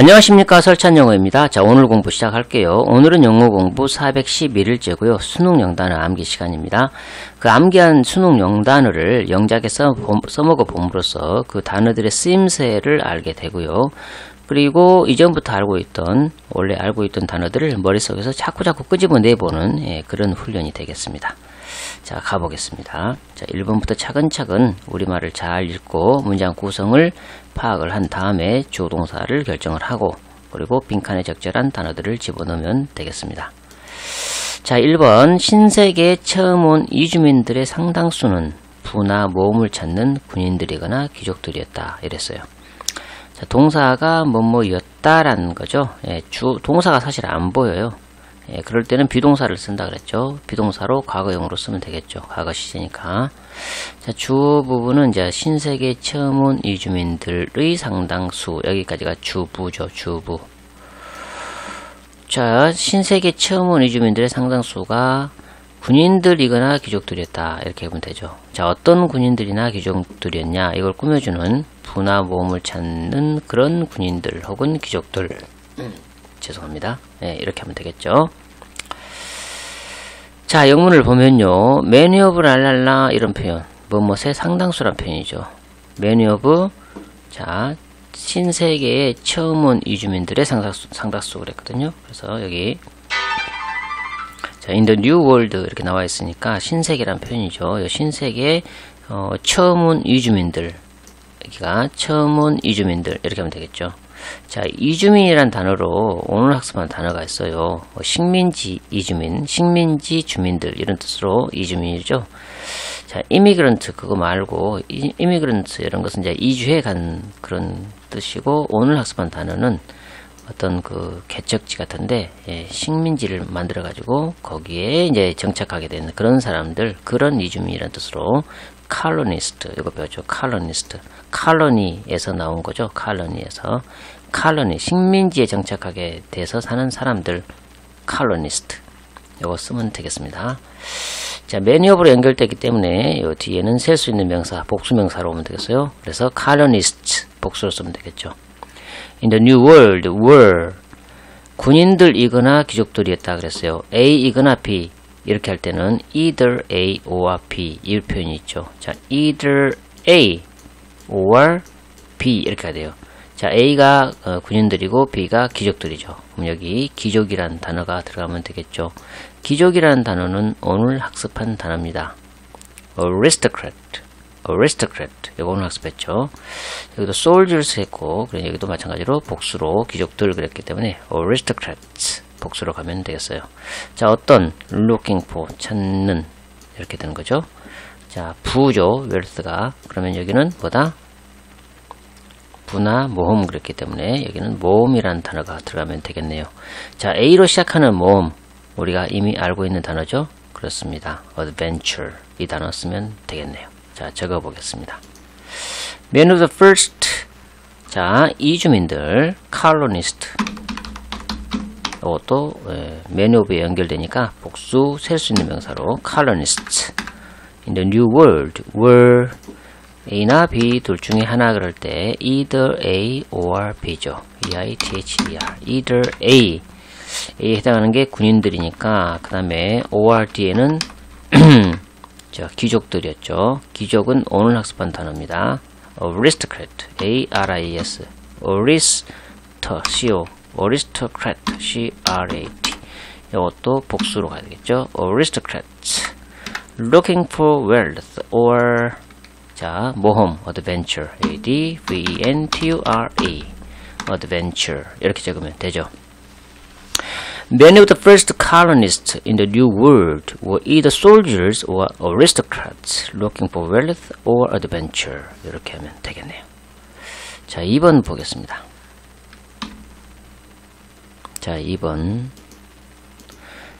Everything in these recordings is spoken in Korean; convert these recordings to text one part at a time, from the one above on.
안녕하십니까 설찬영어입니다. 자 오늘 공부 시작할게요. 오늘은 영어 공부 411일째고요. 수능 영단어 암기 시간입니다. 그 암기한 수능 영단어를 영작에 써, 써먹어 봄으로써 그 단어들의 쓰임새를 알게 되고요. 그리고 이전부터 알고 있던 원래 알고 있던 단어들을 머릿속에서 자꾸자꾸 끄집어내보는 예, 그런 훈련이 되겠습니다. 자 가보겠습니다. 자 1번부터 차근차근 우리말을 잘 읽고 문장 구성을 파악을 한 다음에 주 동사를 결정을 하고 그리고 빈칸에 적절한 단어들을 집어넣으면 되겠습니다. 자 1번 신세계에 처음 온 이주민들의 상당수는 부나 모험을 찾는 군인들이거나 귀족들이었다 이랬어요. 자, 동사가 뭐뭐였다라는 거죠. 예, 주 동사가 사실 안 보여요. 예, 그럴 때는 비동사를 쓴다 그랬죠. 비동사로 과거형으로 쓰면 되겠죠. 과거 시제니까. 자, 주 부분은 이제 신세계 처음 온 이주민들의 상당수 여기까지가 주부죠. 주부. 자, 신세계 처음 온 이주민들의 상당수가 군인들이거나 귀족들이었다. 이렇게 보면 되죠. 자, 어떤 군인들이나 귀족들이었냐? 이걸 꾸며주는 부나 모험을 찾는 그런 군인들 혹은 귀족들. 죄송합니다. 네, 이렇게 하면 되겠죠. 자, 영문을 보면요. many of 랄랄라 이런 표현. 뭐뭐의 상당수란 표현이죠. many of 자, 신세계에 처음 온 이주민들의 상당수, 상당수 그랬거든요. 그래서 여기 자, in the new world 이렇게 나와 있으니까 신세계란 표현이죠. 신세계에 어, 처음 온 이주민들 여기가 처음 온 이주민들 이렇게 하면 되겠죠. 자, 이주민이란 단어로 오늘 학습한 단어가 있어요. 뭐 식민지 이주민, 식민지 주민들 이런 뜻으로 이주민이죠. 자, 이미그런트 그거 말고 이, 이미그런트 이런 것은 이제 이주해 간 그런 뜻이고 오늘 학습한 단어는 어떤 그 개척지 같은데 예, 식민지를 만들어 가지고 거기에 이제 정착하게 되는 그런 사람들 그런 이주민이라는 뜻으로 칼로니스트 이거 배웠죠 칼로니스트 칼로니에서 나온 거죠 칼로니에서 칼로니 식민지에 정착하게 돼서 사는 사람들 칼로니스트. 이거 쓰면 되겠습니다. 자 매니업으로 연결되기 때문에 요 뒤에는 셀 수 있는 명사 복수명사로 오면 되겠어요. 그래서 칼로니스트 복수로 쓰면 되겠죠. In the new world were. 군인들이거나 귀족들이었다 그랬어요. A이거나 B. 이렇게 할 때는 either A or B. 이 표현이 있죠. 자, either A or B. 이렇게 해야 돼요. 자, A가 어, 군인들이고 B가 귀족들이죠. 그럼 여기 귀족이라는 단어가 들어가면 되겠죠. 귀족이라는 단어는 오늘 학습한 단어입니다. aristocrat, aristocrat. 이거 오늘 학습했죠. 여기도 soldiers 했고, 그래 여기도 마찬가지로 복수로 귀족들 그랬기 때문에 aristocrats. 복수로 가면 되겠어요. 자, 어떤 looking for 찾는 이렇게 되는 거죠. 자, 부죠. wealth가 그러면 여기는 뭐다? 부나 모험 그랬기 때문에 여기는 모험이라는 단어가 들어가면 되겠네요. 자, A로 시작하는 모험 우리가 이미 알고 있는 단어죠. 그렇습니다. adventure 이 단어 쓰면 되겠네요. 자, 적어 보겠습니다. Man of the first 자, 이주민들 colonist 이것도 예, 매뉴업에 연결되니까 복수 셀 수 있는 명사로 colonists in the new world were A나 B 둘 중에 하나 그럴 때 either A or B죠. E-I-T-H-E-R either A A에 해당하는 게 군인들이니까 그 다음에 OR 뒤에는 저 귀족들이었죠. 귀족은 오늘 학습한 단어입니다. aristocrat A-R-I-S arist C-O aristocrat, C-R-A-T. 이것도 복수로 가야 되겠죠. aristocrats. looking for wealth or 자, 모험, adventure. A-D-V-E-N-T-U-R-E. adventure. 이렇게 적으면 되죠. Many of the first colonists in the New World were either soldiers or aristocrats looking for wealth or adventure. 이렇게 하면 되겠네요. 자, 2번 보겠습니다. 자, 2번.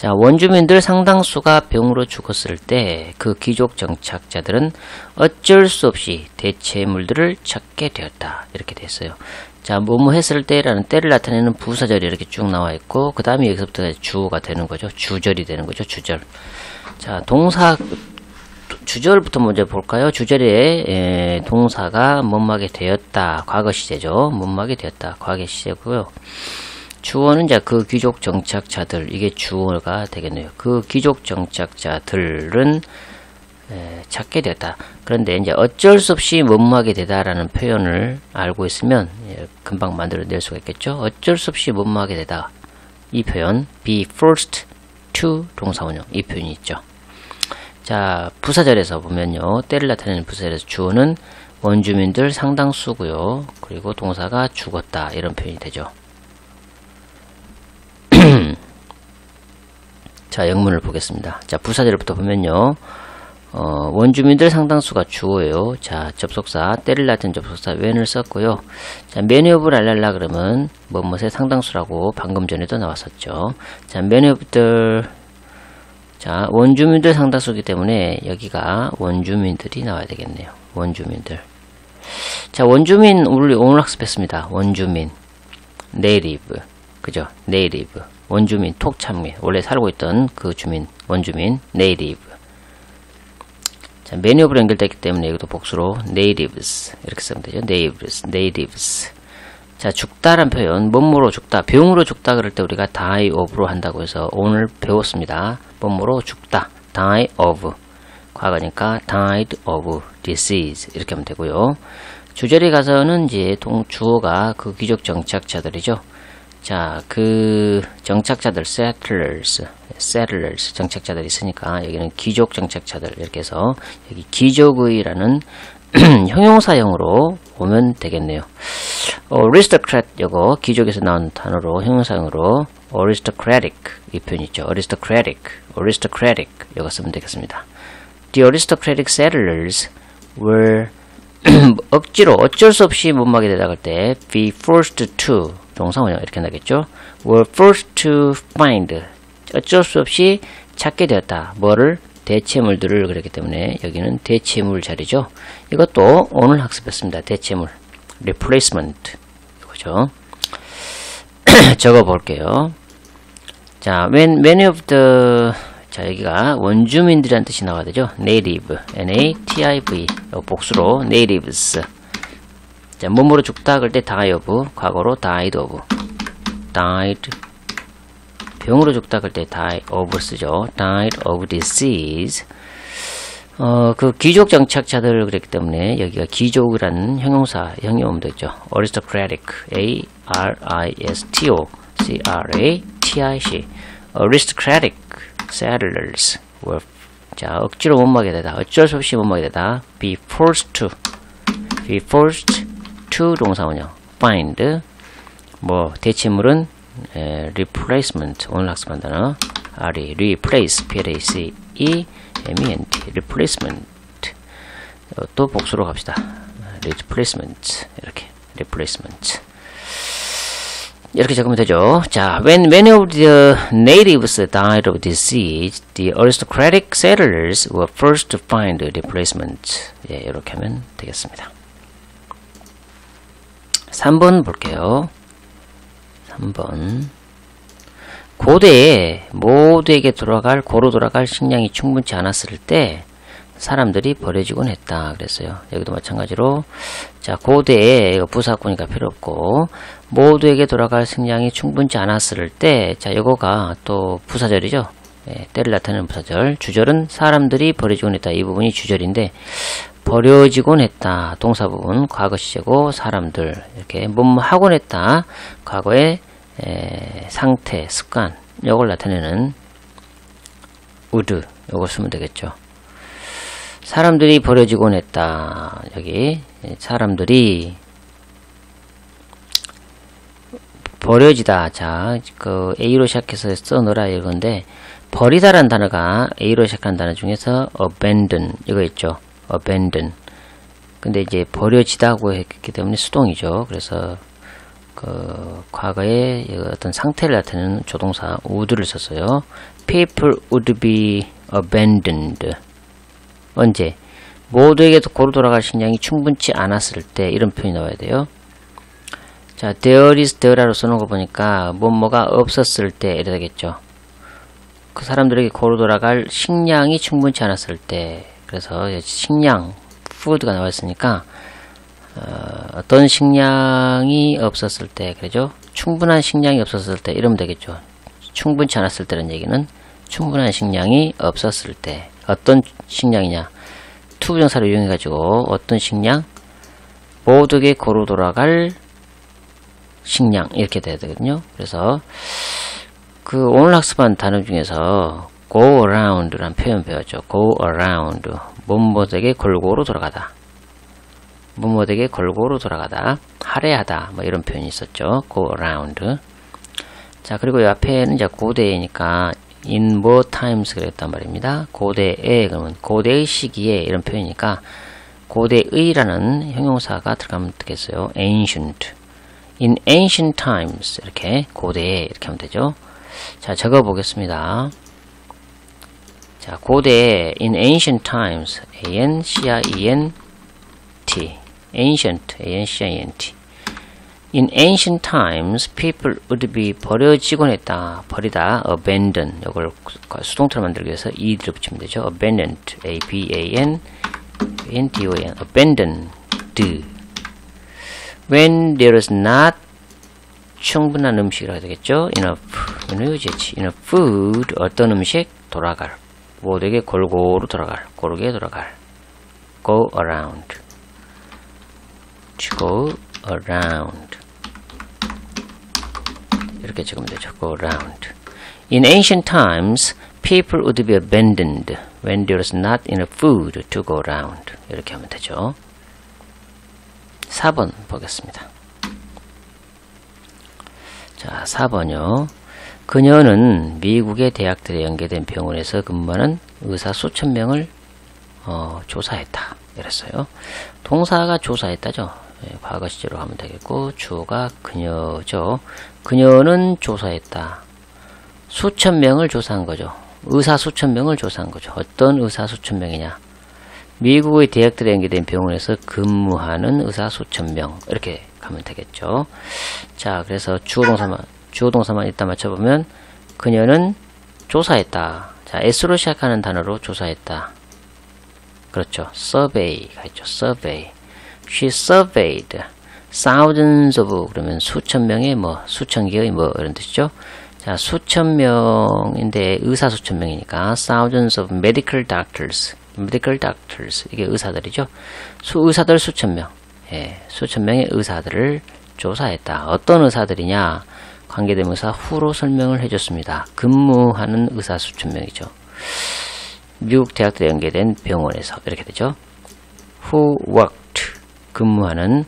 자, 원주민들 상당수가 병으로 죽었을 때 그 귀족 정착자들은 어쩔 수 없이 대체물들을 찾게 되었다. 이렇게 됐어요. 자, 뭐뭐 했을 때라는 때를 나타내는 부사절이 이렇게 쭉 나와 있고, 그 다음에 여기서부터 주어가 되는 거죠. 주절이 되는 거죠. 주절. 자, 동사, 주절부터 먼저 볼까요? 주절에 에, 동사가 못막이 되었다. 과거 시제죠. 못막이 되었다. 과거 시제고요. 주어는 이제 그 귀족 정착자들 이게 주어가 되겠네요. 그 귀족 정착자들은 에, 찾게 되었다. 그런데 이제 어쩔 수 없이 못막이 되다라는 표현을 알고 있으면 예, 금방 만들어낼 수가 있겠죠. 어쩔 수 없이 못막이 되다. 이 표현 be forced to 동사원형 이 표현이 있죠. 자 부사절에서 보면요. 때를 나타내는 부사절에서 주어는 원주민들 상당수고요. 그리고 동사가 죽었다 이런 표현이 되죠. 자 영문을 보겠습니다. 자 부사절부터 보면요. 어, 원주민들 상당수가 주어예요. 자, 접속사, 때를 낳은 접속사 when을 썼고요. 자, many 랄랄라 그러면 뭐뭐의 상당수라고 방금 전에도 나왔었죠. 자, many of들 자, 원주민들 상당수이기 때문에 여기가 원주민들이 나와야 되겠네요. 원주민들. 자, 원주민 우리 오늘 학습했습니다. 원주민. native. 그죠? native. 원주민, 톡참미. 원래 살고 있던 그 주민, 원주민, native. 자, 매니업으로 연결되기 때문에 이것도 복수로 natives 이렇게 쓰면 되죠. natives, natives. 자, 죽다란 표현, 몸으로 죽다, 병으로 죽다 그럴 때 우리가 die of로 한다고 해서 오늘 배웠습니다. 몸으로 죽다, die of. 과거니까 died of disease 이렇게 하면 되고요. 주절에 가서는 이제 동 주어가 그 귀족 정착자들이죠. 자, 그 정착자들 settlers, settlers 정착자들이 있으니까 여기는 귀족 정착자들 이렇게 해서 여기 귀족의라는 형용사형으로 보면 되겠네요. aristocrat 이거 귀족에서 나온 단어로 형용사형으로 aristocratic 이 표현 있죠. aristocratic, aristocratic 이거 쓰면 되겠습니다. The aristocratic settlers were 억지로 어쩔 수 없이 못 막이 되다 때 be forced to 동사원형 이렇게 나겠죠. were forced to find 어쩔 수 없이 찾게 되었다. 뭐를 대체물들을 그랬기 때문에 여기는 대체물 자리죠. 이것도 오늘 학습했습니다. 대체물 replacement 이거죠. 적어 볼게요. 자, when many of the 자 여기가 원주민들이란 뜻이 나와야 되죠. native, n-a-t-i-v 복수로 natives 자, 몸으로 죽다 그럴 때 die of, 과거로 died of, died. 병으로 죽다 그럴 때 die of 쓰죠. died of disease. 어, 그 귀족 정착자들 그랬기 때문에 여기가 귀족이라는 형용사, 형용음도 있죠. aristocratic, a-r-i-s-t-o, c-r-a-t-i-c, aristocratic settlers were 자, 억지로 못 먹게 되다. 어쩔 수 없이 못 먹게 되다. be forced to, be forced to 동사원형 find 뭐 대체물은 에, replacement 오늘 학습한 단어 r replace p-l-a-c e m-e-n-t replacement 또 복수로 갑시다 replacement 이렇게 replacement 이렇게 적으면 되죠. 자, when many of the natives died of disease, the aristocratic settlers were first to find a replacement. 예, 이렇게 하면 되겠습니다. 3번 볼게요. 3번. 고대에 모두에게 돌아갈, 고로 돌아갈 식량이 충분치 않았을 때 사람들이 버려지곤 했다. 그랬어요. 여기도 마찬가지로. 자, 고대에, 이거 부사구니까 필요 없고, 모두에게 돌아갈 식량이 충분치 않았을 때, 자, 요거가 또 부사절이죠. 예, 때를 나타내는 부사절. 주절은 사람들이 버려지곤 했다. 이 부분이 주절인데, 버려지곤 했다. 동사 부분 과거 시제고 사람들 이렇게 뭐뭐 하곤 했다. 과거의 에, 상태, 습관 이걸 나타내는 would 이걸 쓰면 되겠죠. 사람들이 버려지곤 했다. 여기 사람들이 버려지다. 자, 그 A로 시작해서 써놓으라 이건데 버리다라는 단어가 A로 시작한 단어 중에서 abandon 이거 있죠. Abandon. 근데 이제 버려지다고 했기 때문에 수동이죠. 그래서 그 과거의 어떤 상태를 나타내는 조동사 would를 썼어요. People would be abandoned. 언제? 모두에게 고루 돌아갈 식량이 충분치 않았을 때 이런 표현이 나와야 돼요. 자, there is there로 써놓은 거 보니까 뭐뭐가 없었을 때 이래 되겠죠. 그 사람들에게 고루 돌아갈 식량이 충분치 않았을 때 그래서 식량, food가 나와 있으니까 어, 떤 식량이 없었을 때, 그죠? 충분한 식량이 없었을 때 이러면 되겠죠. 충분치 않았을 때는 얘기는 충분한 식량이 없었을 때 어떤 식량이냐 to부정사를 이용해 가지고 어떤 식량 모두게 고루 돌아갈 식량 이렇게 돼야 되거든요. 그래서 그 오늘 학습한 단어 중에서 go around라는 표현 배웠죠. go around 몸모에게 골고루 돌아가다. 몸모에게 골고루 돌아가다. 할애하다. 뭐 이런 표현이 있었죠. go around. 자 그리고 이 앞에는 이제 고대이니까 in more times 그랬단 말입니다. 고대에 그러면 고대의 시기에 이런 표현이니까 고대의라는 형용사가 들어가면 되겠어요. ancient. in ancient times 이렇게 고대에 이렇게 하면 되죠. 자 적어 보겠습니다. 자 고대 in ancient times a n c i e n t ancient a n c i e n t In ancient times, people would be 버려지곤 했다. 버리다, abandon. 이걸 수동태로 만들기 위해서 ed를 붙이면 되죠. abandoned, a-b-a-n, n-d-o-n, abandoned. When there is not 충분한 음식이라고 되겠죠. enough, 이는 유지했지. enough food, 어떤 음식? 돌아갈. 모두에게 골고루 돌아갈. 고르게 돌아갈. go around. go around. 이렇게 적으면 되죠. go around. In ancient times, people would be abandoned when there was not enough food to go around. 이렇게 하면 되죠. 4번 보겠습니다. 자, 4번요. 그녀는 미국의 대학들에 연계된 병원에서 근무하는 의사 수천 명을 어, 조사했다. 이랬어요. 동사가 조사했다죠. 예, 과거 시제로 하면 되겠고 주어가 그녀죠. 그녀는 조사했다. 수천 명을 조사한 거죠. 의사 수천 명을 조사한 거죠. 어떤 의사 수천 명이냐? 미국의 대학들에 연계된 병원에서 근무하는 의사 수천 명 이렇게 가면 되겠죠. 자, 그래서 주어 동사만 주어 동사만 일단 맞춰보면 그녀는 조사했다. 자, S로 시작하는 단어로 조사했다. 그렇죠. survey가 있죠. survey. She surveyed thousands of 그러면 수천 명의 뭐 수천 개의 뭐 이런 뜻이죠. 자, 수천 명인데 의사 수천 명이니까 thousands of medical doctors. medical doctors 이게 의사들이죠. 수 의사들 수천 명. 예, 수천 명의 의사들을 조사했다. 어떤 의사들이냐? 관계대명사 후로 설명을 해줬습니다. 근무하는 의사 수천 명이죠. 미국 대학들에 연계된 병원에서 이렇게 되죠. Who worked 근무하는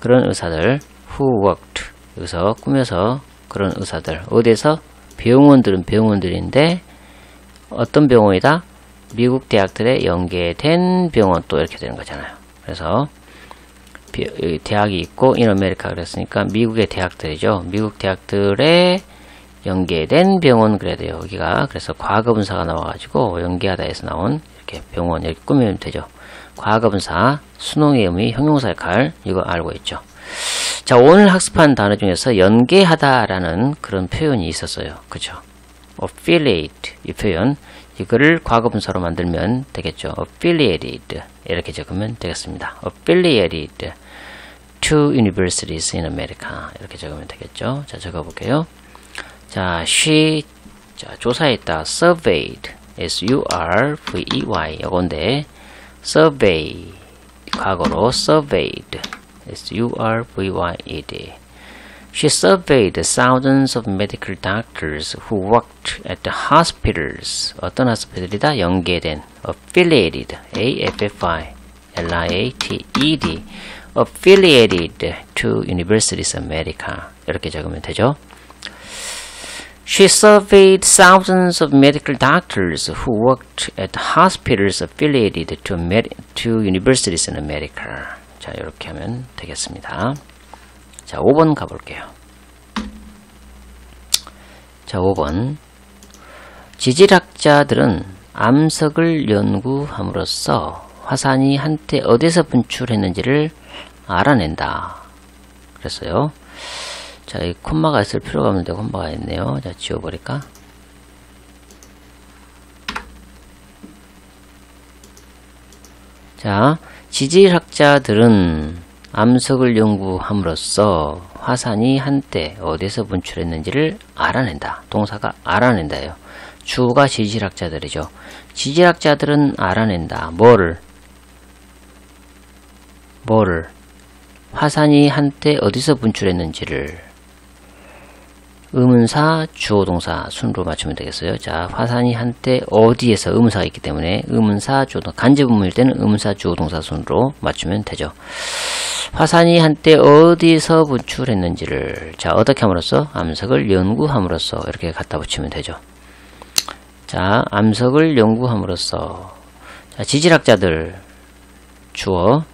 그런 의사들 who worked 여기서 꾸며서 그런 의사들 어디에서 병원들은 병원들인데 어떤 병원이다? 미국 대학들에 연계된 병원 또 이렇게 되는 거잖아요. 그래서 대학이 있고 인어메리카 그랬으니까 미국의 대학들이죠. 미국 대학들에 연계된 병원 돼요. 여기가 그래서 과거분사가 나와가지고 연계하다 해서 나온 이렇게 병원 이렇게 꾸미면 되죠. 과거분사 순홍의 의미 형용사 역할 이거 알고 있죠. 자 오늘 학습한 단어 중에서 연계하다라는 그런 표현이 있었어요. 그죠? affiliate 이 표현 이거를 과거분사로 만들면 되겠죠. affiliated 이렇게 적으면 되겠습니다. affiliated to universities in America 이렇게 적으면 되겠죠. 자 적어볼게요. 자 she 자 조사했다 surveyed s u r v e y 이건데 survey 과거로 surveyed s u r v y e d She surveyed thousands of medical doctors who worked at the hospitals. 어떤 hospital이다? 연계된 affiliated a f f i l i a t e d affiliated to universities America. 이렇게 적으면 되죠. She surveyed thousands of medical doctors who worked at hospitals affiliated to, to universities in America. 자, 이렇게 하면 되겠습니다. 자, 5번 가볼게요. 자, 5번. 지질학자들은 암석을 연구함으로써 화산이 한때 어디서 분출했는지를 알아낸다. 그랬어요. 자, 이 콤마가 있을 필요가 없는데 콤마가 있네요. 자, 지워버릴까? 자, 지질학자들은 암석을 연구함으로써 화산이 한때 어디서 분출했는지를 알아낸다. 동사가 알아낸다예요. 주어가 지질학자들이죠. 지질학자들은 알아낸다. 뭐를? 뭐를? 화산이 한때 어디서 분출했는지를 의문사, 주어동사 순으로 맞추면 되겠어요. 자, 화산이 한때 어디에서 의문사가 있기 때문에 의문사, 주어동사, 간접문일 때는 의문사, 주어동사 순으로 맞추면 되죠. 화산이 한때 어디서 분출했는지를 자, 어떻게 함으로써? 암석을 연구함으로써 이렇게 갖다 붙이면 되죠. 자, 암석을 연구함으로써 자, 지질학자들 주어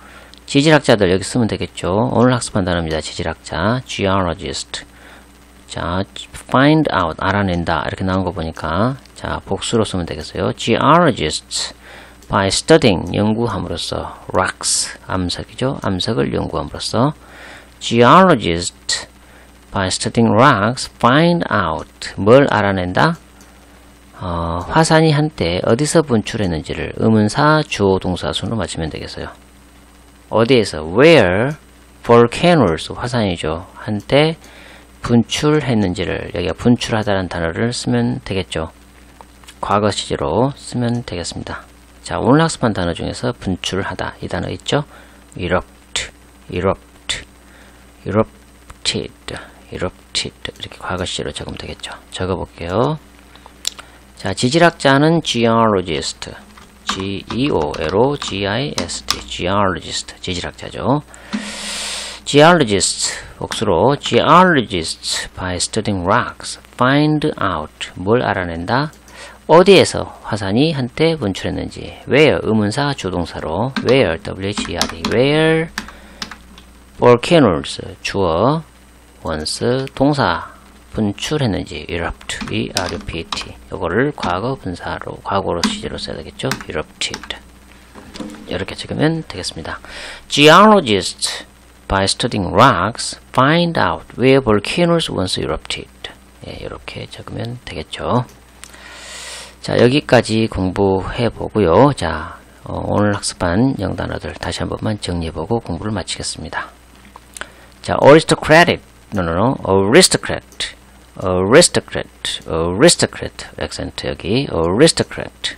지질학자들 여기 쓰면 되겠죠. 오늘 학습한 단어입니다. 지질학자 geologist 자, find out, 알아낸다. 이렇게 나온 거 보니까, 자, 복수로 쓰면 되겠어요. Geologists, by studying, 연구함으로써, rocks, 암석이죠. 암석을 연구함으로써, Geologists, by studying rocks, find out, 뭘 알아낸다? 어, 화산이 한때 어디서 분출했는지를 의문사, 주어, 동사 순으로 맞추면 되겠어요. 어디에서? Where volcanoes, 화산이죠. 한때 분출했는지를 여기가 분출하다는 단어를 쓰면 되겠죠. 과거 시제로 쓰면 되겠습니다. 자, 오늘 학습한 단어 중에서 분출하다 이 단어 있죠? erupt, erupt, erupted, erupted 이렇게 과거 시제로 적으면 되겠죠. 적어볼게요. 자, 지질학자는 geologist, G-E-O-L-O-G-I-S-T, geologist, 지질학자죠. Geologists, 복수로 Geologists by studying rocks find out 뭘 알아낸다? 어디에서 화산이 한때 분출했는지 where 의문사 주동사로 where W-H-E-R-E where volcanoes 주어 once 동사 분출했는지 erupt E-R-U-P-T 이거를 과거 분사로 과거로 시제로 써야 되겠죠 erupted 이렇게 적으면 되겠습니다 Geologists by studying rocks, find out where volcanoes once erupted. 예, 이렇게 적으면 되겠죠. 자, 여기까지 공부해 보고요. 자, 어, 오늘 학습한 영단어들 다시 한 번만 정리해 보고 공부를 마치겠습니다. 자, aristocratic, no, no, no, aristocrat, aristocrat, aristocrat, 액센트 여기, aristocrat,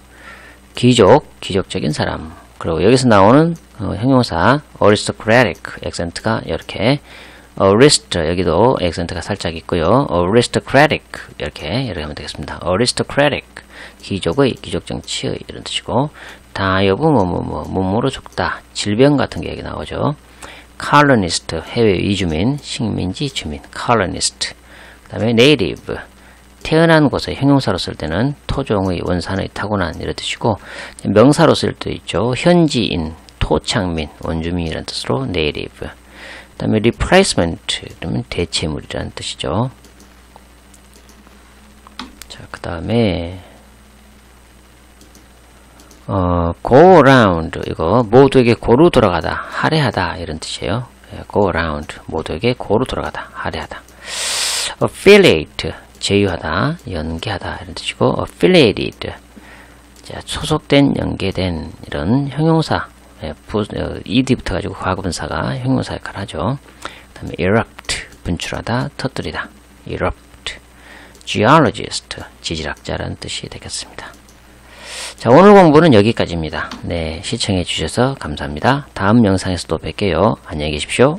귀족, 귀족적인 사람. 그리고 여기서 나오는 어, 형용사 aristocratic 액센트가 이렇게 arist 여기도 액센트가 살짝 있고요. aristocratic 이렇게 이렇게 하면 되겠습니다. aristocratic 귀족의 귀족 정치의 이런 뜻이고 다여부 뭐뭐뭐 뭐뭐로 죽다 질병 같은 게 여기 나오죠. colonist 해외 이주민 식민지 주민 colonist 그 다음에 native 태어난 곳에 형용사로 쓸 때는 토종의 원산의 타고난 이런 뜻이고 명사로 쓸 때 있죠. 현지인 토착민, 원주민이라는 뜻으로 native. 그 다음에 replacement, 그러면 대체물이라는 뜻이죠. 자, 그 다음에 어, go around 이거 모두에게 고루 돌아가다, 할애하다 이런 뜻이에요. 예, go around 모두에게 고루 돌아가다, 할애하다. affiliate 제휴하다, 연계하다 이런 뜻이고 affiliated 자, 소속된, 연계된 이런 형용사 예, 부, 어, ed 붙어가지고 과거분사가 형용사 역할을 하죠. 그 다음에 erupt, 분출하다, 터뜨리다. erupt, geologist, 지질학자라는 뜻이 되겠습니다. 자, 오늘 공부는 여기까지입니다. 네, 시청해 주셔서 감사합니다. 다음 영상에서 또 뵐게요. 안녕히 계십시오.